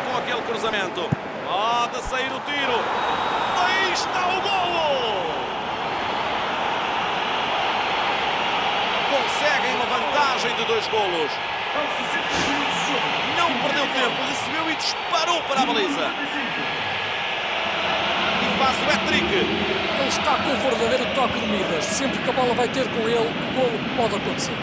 com aquele cruzamento. Pode sair o tiro. Aí está o golo! Conseguem uma vantagem de dois golos. Não perdeu tempo, recebeu e disparou para a baliza. E faz o hat-trick. Ele está com o verdadeiro toque de Midas. Sempre que a bola vai ter com ele, o golo pode acontecer.